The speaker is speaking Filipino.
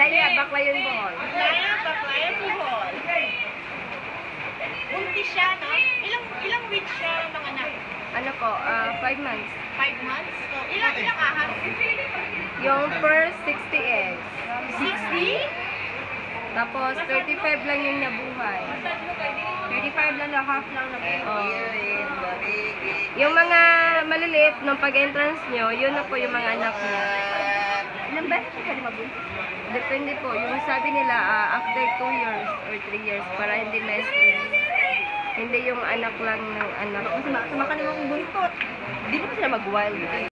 Laya, bakla yun bohol. Laya, baklaya, buhol. Buntis siya, no? Ilang, ilang weeks siya ng anak? Ano po, ah, five months. Five months? So, ilang, ilang ahas? Yung first, 60 eggs. 60? Tapos, 35 lang yung nabuhay. 35 lang na half lang na Oh. Yung mga maliliit, nung pag-entrance nyo, yun na po yung mga anak niya. Beses ka na mabuntis? Depende po. Yung sabi nila, ah, after 2 years or 3 years, para hindi na-stress. Hindi yung anak lang ng anak. Mas makalimang buntot. Hindi mo sila mag-wild.